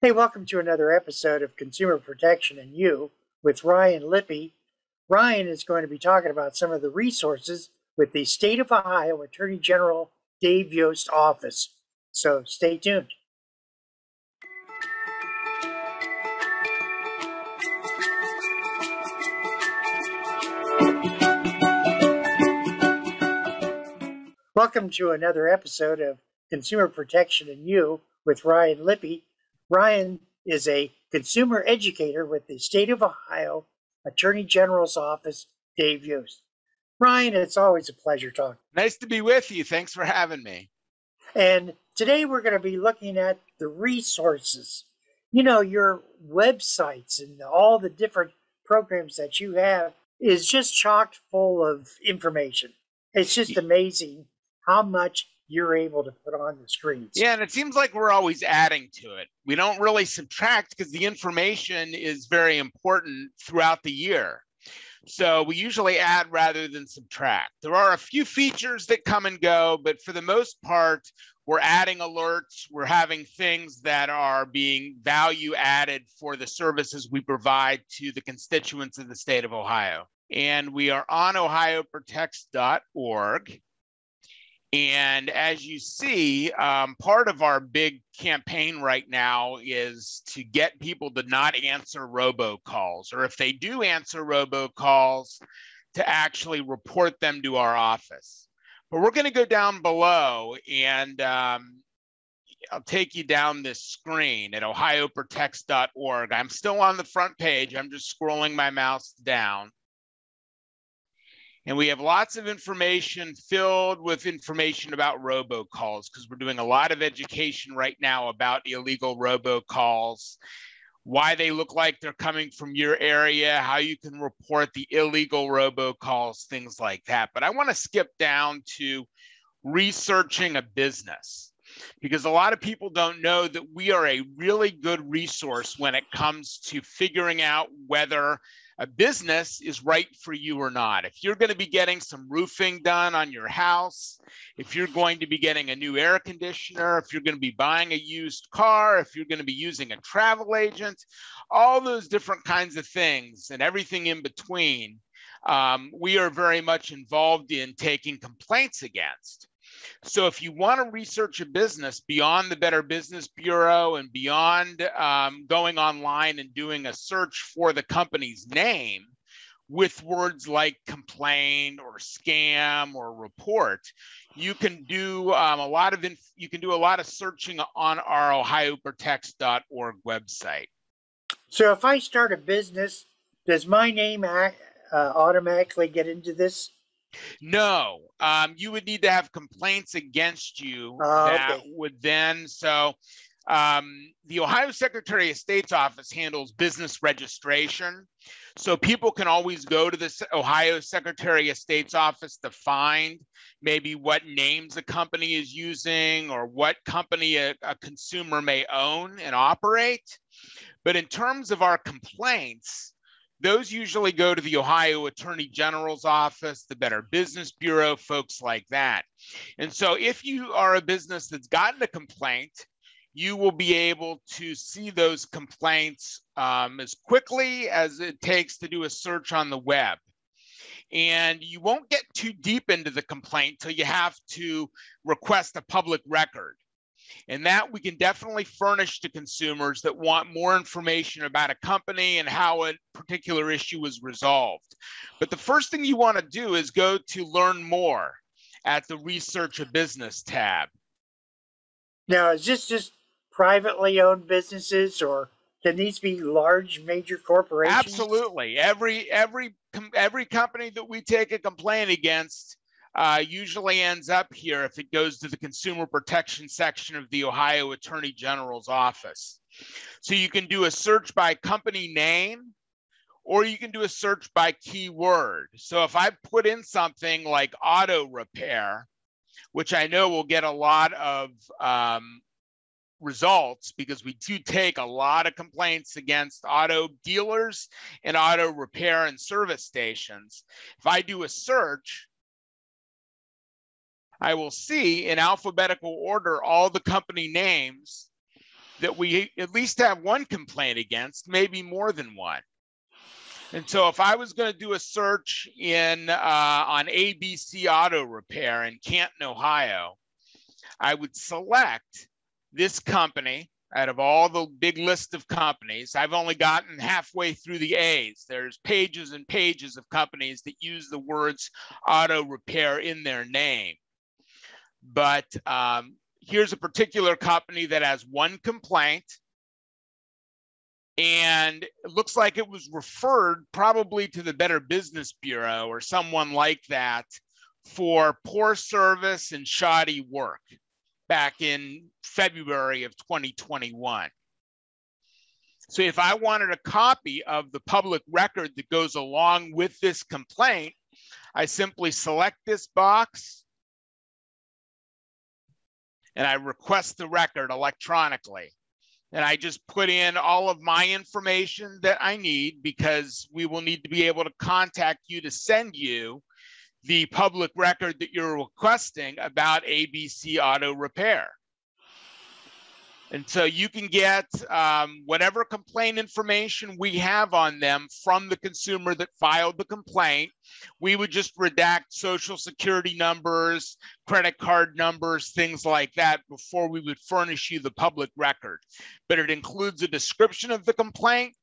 Hey, welcome to another episode of Consumer Protection and You with Ryan Lippe. Ryan is going to be talking about some of the resources with the State of Ohio Attorney General Dave Yost office. So stay tuned. Welcome to another episode of Consumer Protection and You with Ryan Lippe. Ryan is a consumer educator with the State of Ohio Attorney General's Office, Dave Yost. Ryan, it's always a pleasure talking. Nice to be with you. Thanks for having me. And today we're going to be looking at the resources. You know, your websites and all the different programs that you have is just chocked full of information. It's just amazing how much you're able to put on the screens. Yeah, and it seems like we're always adding to it. We don't really subtract because the information is very important throughout the year. So we usually add rather than subtract. There are a few features that come and go, but for the most part, we're adding alerts. We're having things that are being value added for the services we provide to the constituents of the state of Ohio. And we are on ohioprotects.org. And as you see, um, part of our big campaign right now is to get people to not answer robocalls, or if they do answer robocalls, to actually report them to our office. But we're going to go down below and um, I'll take you down this screen at ohioprotects.org. I'm still on the front page. I'm just scrolling my mouse down. And we have lots of information filled with information about robocalls because we're doing a lot of education right now about illegal robocalls, why they look like they're coming from your area, how you can report the illegal robocalls, things like that. But I want to skip down to researching a business because a lot of people don't know that we are a really good resource when it comes to figuring out whether a business is right for you or not. If you're going to be getting some roofing done on your house, if you're going to be getting a new air conditioner, if you're going to be buying a used car, if you're going to be using a travel agent, all those different kinds of things and everything in between, um, we are very much involved in taking complaints against. So if you want to research a business beyond the Better Business Bureau and beyond um, going online and doing a search for the company's name with words like complain or scam or report, you can do um, a lot of inf- you can do a lot of searching on our OhioProtects.org website. So if I start a business, does my name uh, automatically get into this? No, um, you would need to have complaints against you Oh, that okay. would then so um, the Ohio Secretary of State's office handles business registration. So people can always go to the Ohio Secretary of State's office to find maybe what names a company is using or what company a, a consumer may own and operate. But in terms of our complaints, those usually go to the Ohio Attorney General's office, the Better Business Bureau, folks like that. And so if you are a business that's gotten a complaint, you will be able to see those complaints um, as quickly as it takes to do a search on the web. And you won't get too deep into the complaint till you have to request a public record. And that we can definitely furnish to consumers that want more information about a company and how a particular issue was resolved. But the first thing you want to do is go to learn more at the research a business tab. Now, is this just privately owned businesses or can these be large major corporations? Absolutely. Every every every company that we take a complaint against uh, usually ends up here if it goes to the consumer protection section of the Ohio Attorney General's office. So you can do a search by company name or you can do a search by keyword. So if I put in something like auto repair, which I know will get a lot of um, results because we do take a lot of complaints against auto dealers and auto repair and service stations. If I do a search, I will see in alphabetical order all the company names that we at least have one complaint against, maybe more than one. And so if I was going to do a search in uh, on ABC Auto Repair in Canton, Ohio, I would select this company out of all the big list of companies. I've only gotten halfway through the A's. There's pages and pages of companies that use the words auto repair in their name. But um, here's a particular company that has one complaint. And it looks like it was referred probably to the Better Business Bureau or someone like that for poor service and shoddy work back in February of 2021. So if I wanted a copy of the public record that goes along with this complaint, I simply select this box and I request the record electronically. And I just put in all of my information that I need because we will need to be able to contact you to send you the public record that you're requesting about ABC Auto Repair. And so you can get um, whatever complaint information we have on them from the consumer that filed the complaint. We would just redact social security numbers, credit card numbers, things like that before we would furnish you the public record. But it includes a description of the complaint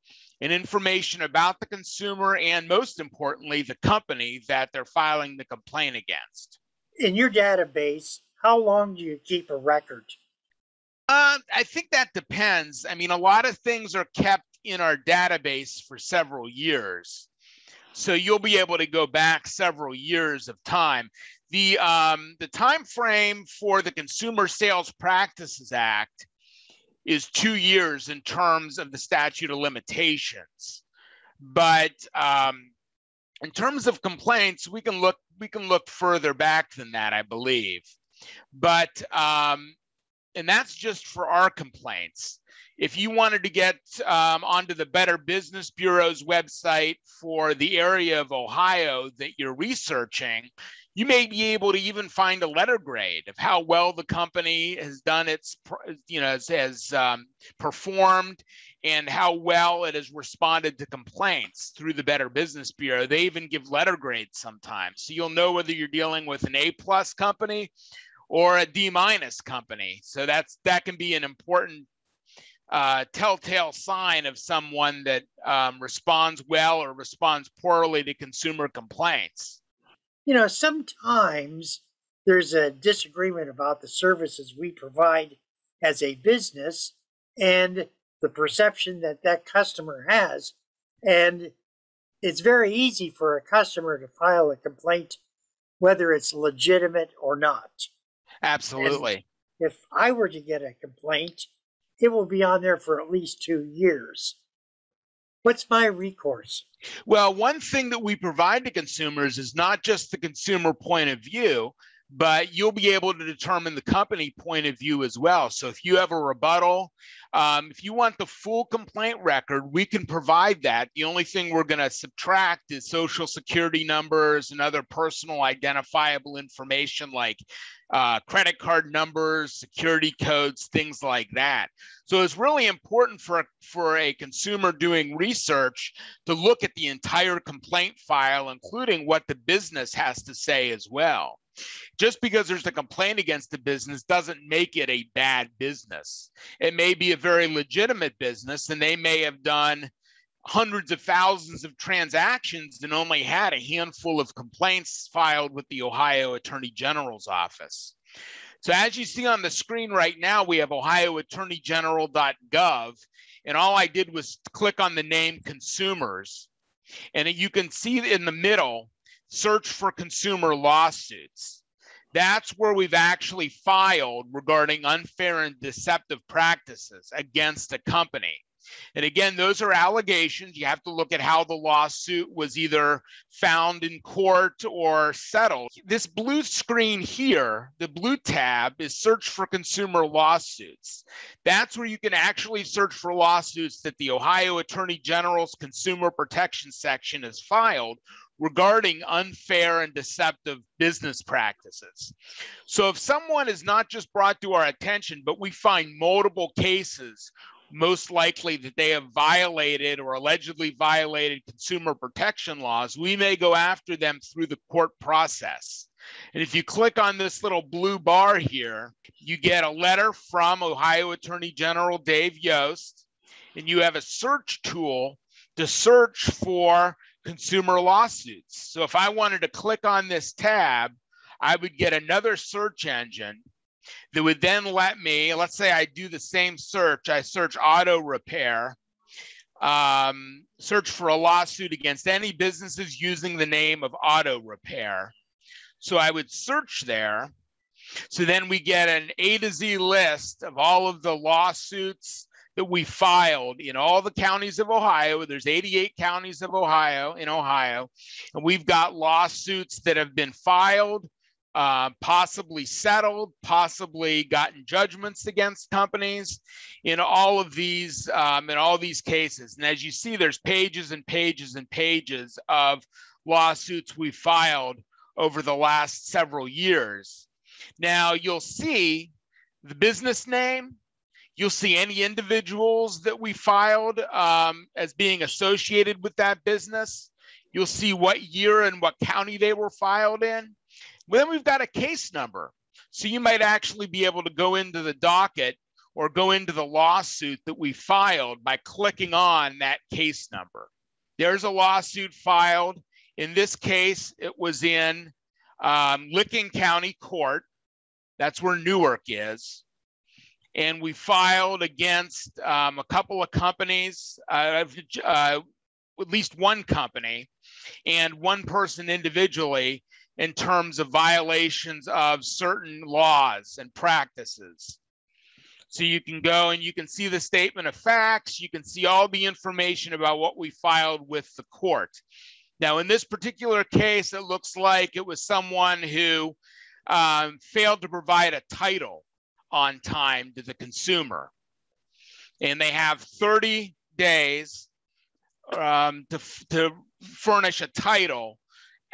and information about the consumer and most importantly, the company that they're filing the complaint against. In your database, how long do you keep a record? Uh, I think that depends. I mean, a lot of things are kept in our database for several years. So you'll be able to go back several years of time. The, um, the time frame for the Consumer Sales Practices Act is two years in terms of the statute of limitations. But um, in terms of complaints, we can look we can look further back than that, I believe. But um, and that's just for our complaints. If you wanted to get um, onto the Better Business Bureau's website for the area of Ohio that you're researching, you may be able to even find a letter grade of how well the company has done its, you know, has, has um, performed and how well it has responded to complaints through the Better Business Bureau. They even give letter grades sometimes. So you'll know whether you're dealing with an A plus company or a D minus company. So that's that can be an important uh, telltale sign of someone that um, responds well or responds poorly to consumer complaints you know, sometimes there's a disagreement about the services we provide as a business and the perception that that customer has. And it's very easy for a customer to file a complaint, whether it's legitimate or not. Absolutely. And if I were to get a complaint, it will be on there for at least two years. What's my recourse? Well, one thing that we provide to consumers is not just the consumer point of view, but you'll be able to determine the company point of view as well. So if you have a rebuttal, um, if you want the full complaint record, we can provide that. The only thing we're going to subtract is social security numbers and other personal identifiable information like uh, credit card numbers, security codes, things like that. So it's really important for, for a consumer doing research to look at the entire complaint file, including what the business has to say as well. Just because there's a complaint against the business doesn't make it a bad business. It may be a very legitimate business and they may have done hundreds of thousands of transactions and only had a handful of complaints filed with the Ohio Attorney General's office. So as you see on the screen right now, we have ohioattorneygeneral.gov. And all I did was click on the name consumers. And you can see in the middle, search for consumer lawsuits. That's where we've actually filed regarding unfair and deceptive practices against a company. And again, those are allegations. You have to look at how the lawsuit was either found in court or settled. This blue screen here, the blue tab, is search for consumer lawsuits. That's where you can actually search for lawsuits that the Ohio Attorney General's Consumer Protection Section has filed regarding unfair and deceptive business practices. So if someone is not just brought to our attention, but we find multiple cases most likely that they have violated or allegedly violated consumer protection laws, we may go after them through the court process. And if you click on this little blue bar here, you get a letter from Ohio Attorney General Dave Yost, and you have a search tool to search for consumer lawsuits. So if I wanted to click on this tab, I would get another search engine that would then let me, let's say I do the same search, I search auto repair, um, search for a lawsuit against any businesses using the name of auto repair. So I would search there. So then we get an A to Z list of all of the lawsuits that we filed in all the counties of Ohio. There's 88 counties of Ohio in Ohio, and we've got lawsuits that have been filed, uh, possibly settled, possibly gotten judgments against companies in all of these um, in all these cases. And as you see, there's pages and pages and pages of lawsuits we filed over the last several years. Now you'll see the business name, You'll see any individuals that we filed um, as being associated with that business. You'll see what year and what county they were filed in. But then we've got a case number. So you might actually be able to go into the docket or go into the lawsuit that we filed by clicking on that case number. There's a lawsuit filed. In this case, it was in um, Licking County Court. That's where Newark is and we filed against um, a couple of companies, uh, uh, at least one company, and one person individually in terms of violations of certain laws and practices. So you can go and you can see the statement of facts. You can see all the information about what we filed with the court. Now, in this particular case, it looks like it was someone who um, failed to provide a title on time to the consumer. And they have 30 days um, to, to furnish a title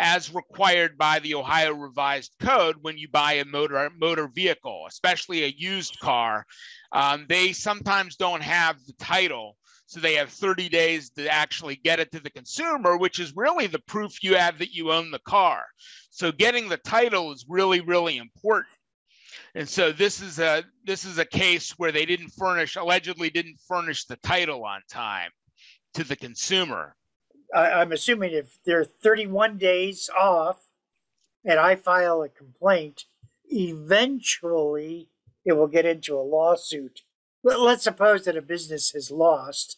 as required by the Ohio Revised Code when you buy a motor motor vehicle, especially a used car. Um, they sometimes don't have the title, so they have 30 days to actually get it to the consumer, which is really the proof you have that you own the car. So getting the title is really, really important. And so this is a this is a case where they didn't furnish allegedly didn't furnish the title on time to the consumer. I'm assuming if they're 31 days off and I file a complaint, eventually it will get into a lawsuit. Let's suppose that a business has lost.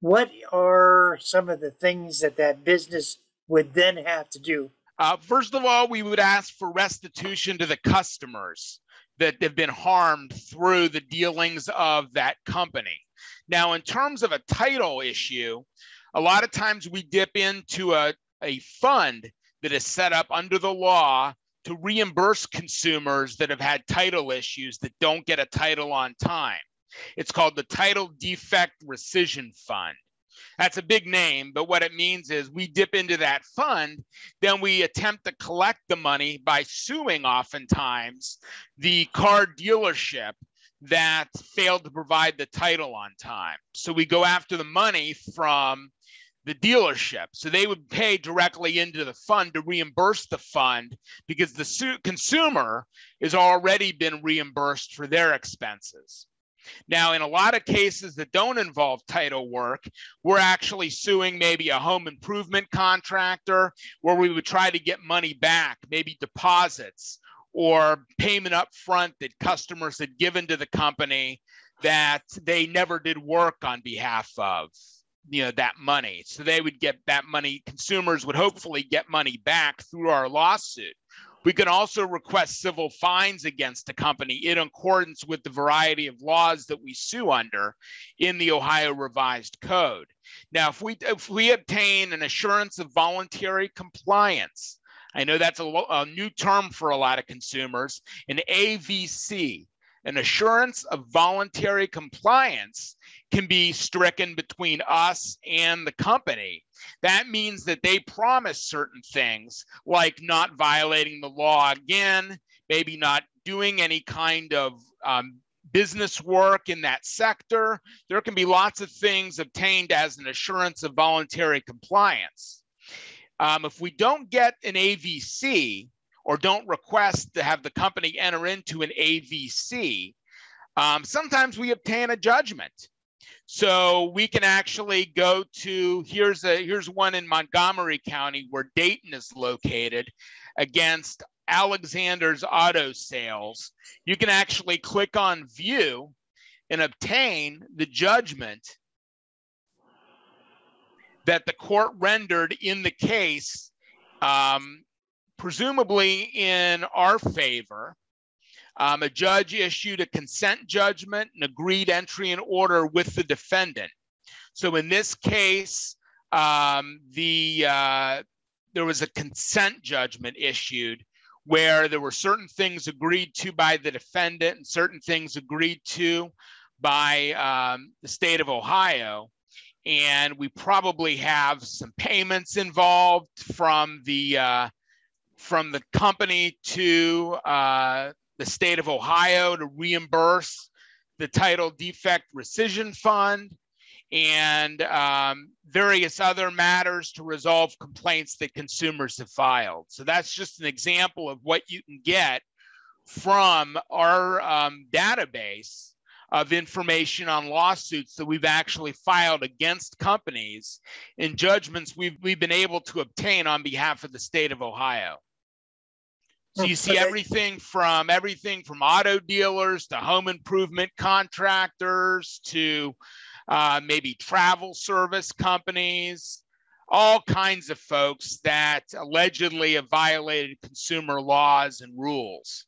What are some of the things that that business would then have to do? Uh, first of all, we would ask for restitution to the customers that have been harmed through the dealings of that company. Now, in terms of a title issue, a lot of times we dip into a, a fund that is set up under the law to reimburse consumers that have had title issues that don't get a title on time. It's called the Title Defect Rescission Fund. That's a big name, but what it means is we dip into that fund, then we attempt to collect the money by suing oftentimes the car dealership that failed to provide the title on time. So we go after the money from the dealership. So they would pay directly into the fund to reimburse the fund because the su- consumer has already been reimbursed for their expenses. Now, in a lot of cases that don't involve title work, we're actually suing maybe a home improvement contractor where we would try to get money back, maybe deposits or payment up front that customers had given to the company that they never did work on behalf of you know that money so they would get that money consumers would hopefully get money back through our lawsuit we can also request civil fines against a company in accordance with the variety of laws that we sue under in the Ohio Revised Code. Now, if we, if we obtain an assurance of voluntary compliance, I know that's a, a new term for a lot of consumers, an AVC, an assurance of voluntary compliance can be stricken between us and the company. That means that they promise certain things, like not violating the law again, maybe not doing any kind of um, business work in that sector. There can be lots of things obtained as an assurance of voluntary compliance. Um, if we don't get an AVC or don't request to have the company enter into an AVC, um, sometimes we obtain a judgment. So we can actually go to here's a here's one in Montgomery County where Dayton is located against Alexander's Auto Sales. You can actually click on View and obtain the judgment that the court rendered in the case, um, presumably in our favor. Um, a judge issued a consent judgment and agreed entry and order with the defendant. So in this case, um, the uh, there was a consent judgment issued where there were certain things agreed to by the defendant and certain things agreed to by um, the state of Ohio. And we probably have some payments involved from the uh, from the company to uh, the state of Ohio to reimburse the title defect rescission fund and um, various other matters to resolve complaints that consumers have filed. So that's just an example of what you can get from our um, database of information on lawsuits that we've actually filed against companies in judgments we've, we've been able to obtain on behalf of the state of Ohio. So you see everything from everything from auto dealers to home improvement contractors to uh, maybe travel service companies, all kinds of folks that allegedly have violated consumer laws and rules.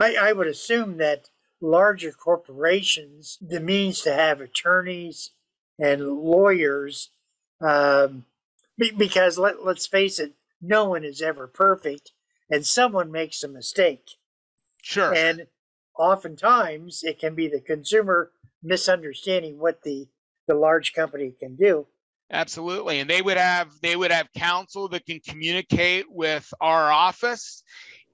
I, I would assume that larger corporations, the means to have attorneys and lawyers, um, because let, let's face it, no one is ever perfect and someone makes a mistake. Sure. And oftentimes it can be the consumer misunderstanding what the the large company can do. Absolutely. And they would have they would have counsel that can communicate with our office.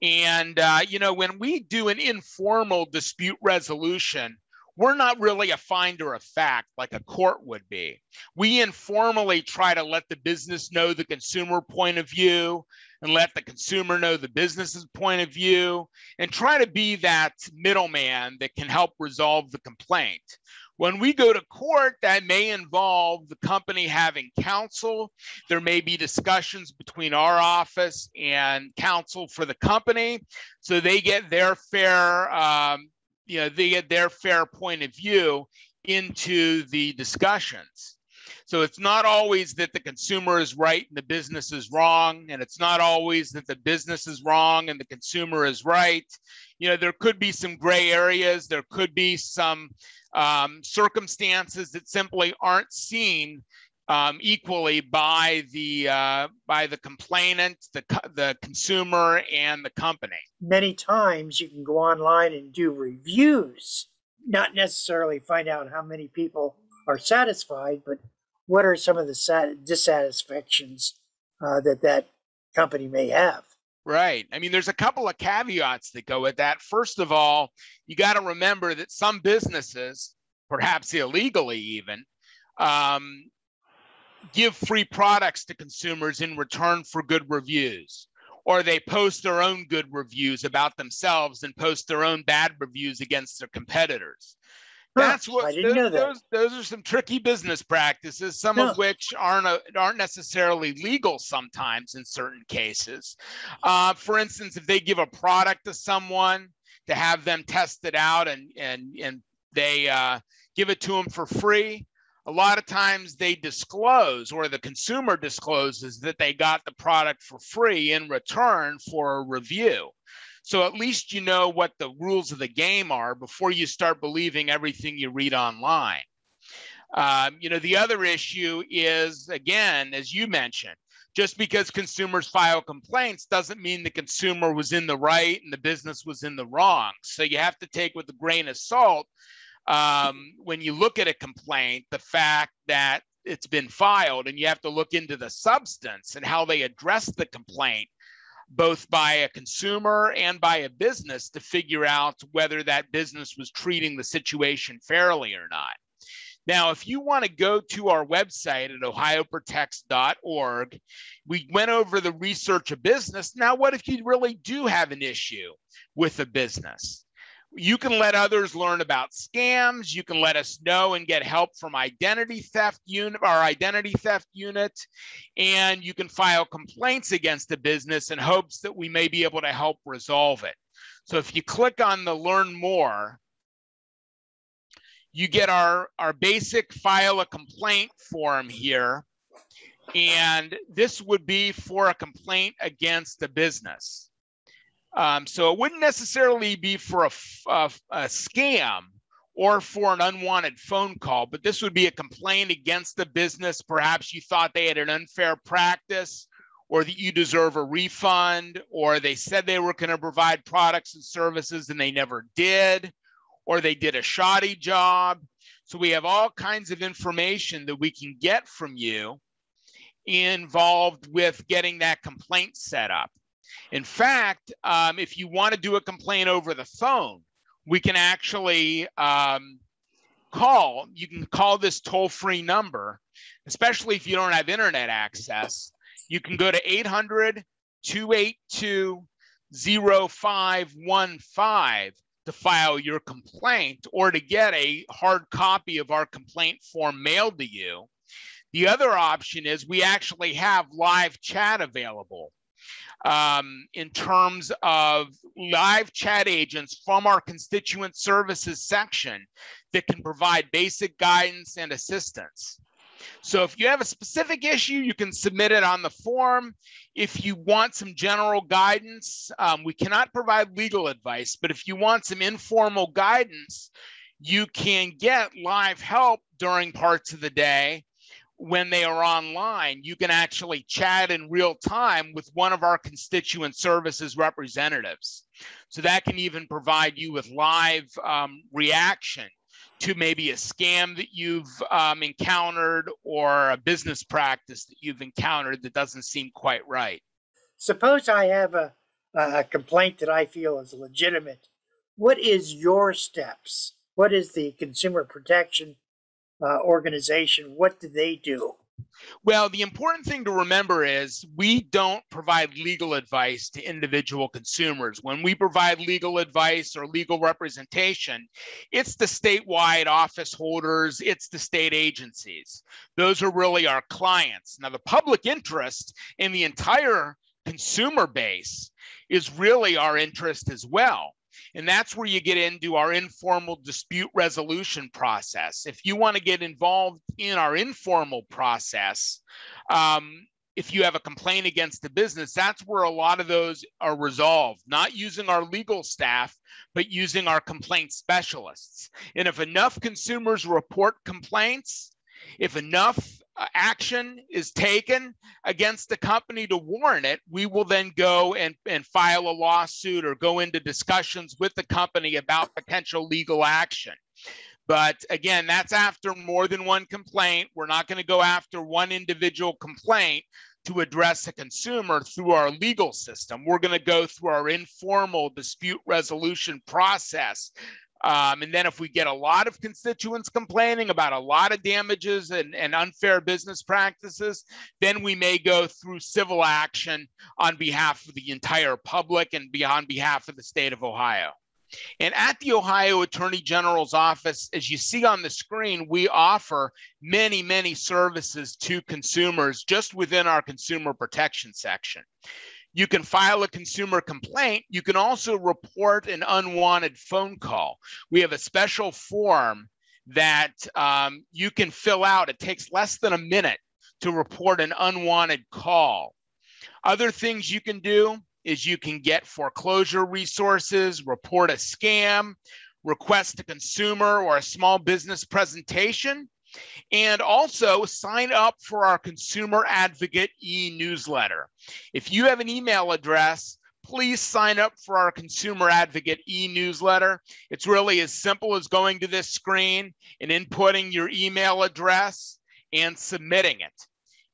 And uh, you know, when we do an informal dispute resolution, we're not really a finder of fact like a court would be. We informally try to let the business know the consumer point of view and let the consumer know the business's point of view and try to be that middleman that can help resolve the complaint. When we go to court, that may involve the company having counsel. There may be discussions between our office and counsel for the company, so they get their fair um, you know they get their fair point of view into the discussions. So it's not always that the consumer is right and the business is wrong, and it's not always that the business is wrong and the consumer is right. You know, there could be some gray areas. There could be some um, circumstances that simply aren't seen um, equally by the uh, by the complainant, the the consumer, and the company. Many times, you can go online and do reviews, not necessarily find out how many people are satisfied, but what are some of the sat- dissatisfactions uh, that that company may have. Right. I mean, there's a couple of caveats that go with that. First of all, you got to remember that some businesses, perhaps illegally even, um, give free products to consumers in return for good reviews or they post their own good reviews about themselves and post their own bad reviews against their competitors. That's what I didn't those, know that. Those, those are some tricky business practices, some no. of which aren't a, aren't necessarily legal sometimes in certain cases. Uh, for instance, if they give a product to someone to have them test it out and and and they uh, give it to them for free, a lot of times they disclose or the consumer discloses that they got the product for free in return for a review. So at least you know what the rules of the game are before you start believing everything you read online. Um, you know, the other issue is, again, as you mentioned, just because consumers file complaints doesn't mean the consumer was in the right and the business was in the wrong. So you have to take with a grain of salt um, when you look at a complaint the fact that it's been filed and you have to look into the substance and how they address the complaint both by a consumer and by a business to figure out whether that business was treating the situation fairly or not. Now, if you want to go to our website at ohioprotects.org, we went over the research of business. Now, what if you really do have an issue with a business? You can let others learn about scams. You can let us know and get help from identity theft unit, our identity theft unit, and you can file complaints against a business in hopes that we may be able to help resolve it. So if you click on the learn more, you get our, our basic file a complaint form here. And this would be for a complaint against a business. Um, so it wouldn't necessarily be for a, a, a scam or for an unwanted phone call, but this would be a complaint against the business. Perhaps you thought they had an unfair practice or that you deserve a refund, or they said they were going to provide products and services and they never did, or they did a shoddy job. So we have all kinds of information that we can get from you involved with getting that complaint set up. In fact, um, if you want to do a complaint over the phone, we can actually um, call. You can call this toll free number, especially if you don't have internet access. You can go to 800 282 0515 to file your complaint or to get a hard copy of our complaint form mailed to you. The other option is we actually have live chat available um, in terms of live chat agents from our constituent services section that can provide basic guidance and assistance. So if you have a specific issue, you can submit it on the form. If you want some general guidance, um, we cannot provide legal advice, but if you want some informal guidance, you can get live help during parts of the day when they are online, you can actually chat in real time with one of our constituent services representatives. So that can even provide you with live um, reaction to maybe a scam that you've um, encountered or a business practice that you've encountered that doesn't seem quite right. Suppose I have a, a complaint that I feel is legitimate. What is your steps? What is the consumer protection uh, organization, what do they do? Well, the important thing to remember is we don't provide legal advice to individual consumers. When we provide legal advice or legal representation, it's the statewide office holders, it's the state agencies. Those are really our clients. Now, the public interest in the entire consumer base is really our interest as well. And that's where you get into our informal dispute resolution process. If you want to get involved in our informal process, um, if you have a complaint against the business, that's where a lot of those are resolved, not using our legal staff, but using our complaint specialists. And if enough consumers report complaints, if enough Uh, action is taken against the company to warrant it, we will then go and, and file a lawsuit or go into discussions with the company about potential legal action. But again, that's after more than one complaint. We're not going to go after one individual complaint to address a consumer through our legal system. We're going to go through our informal dispute resolution process um, and then if we get a lot of constituents complaining about a lot of damages and, and unfair business practices, then we may go through civil action on behalf of the entire public and be on behalf of the state of Ohio. And at the Ohio Attorney General's office, as you see on the screen, we offer many, many services to consumers just within our consumer protection section. You can file a consumer complaint. You can also report an unwanted phone call. We have a special form that um, you can fill out. It takes less than a minute to report an unwanted call. Other things you can do is you can get foreclosure resources, report a scam, request a consumer or a small business presentation, And also sign up for our Consumer Advocate e newsletter. If you have an email address, please sign up for our Consumer Advocate e newsletter. It's really as simple as going to this screen and inputting your email address and submitting it.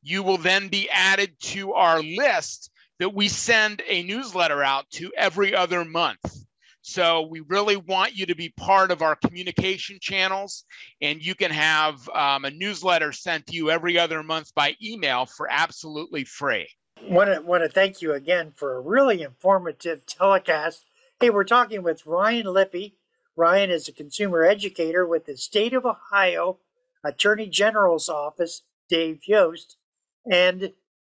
You will then be added to our list that we send a newsletter out to every other month. So we really want you to be part of our communication channels, and you can have um, a newsletter sent to you every other month by email for absolutely free. Want to want to thank you again for a really informative telecast. Hey, we're talking with Ryan Lippe. Ryan is a consumer educator with the State of Ohio Attorney General's Office, Dave Yost, and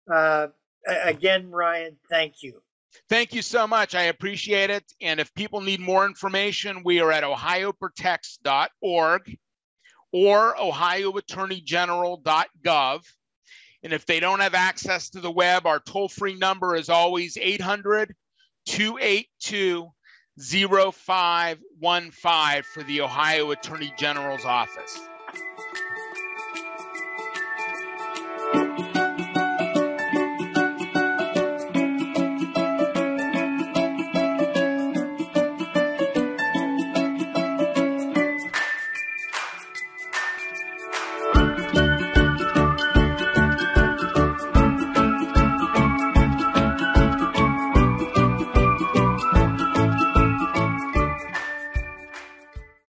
uh, again, Ryan, thank you. Thank you so much. I appreciate it. And if people need more information, we are at ohioprotects.org or ohioattorneygeneral.gov. And if they don't have access to the web, our toll free number is always 800 282 0515 for the Ohio Attorney General's office.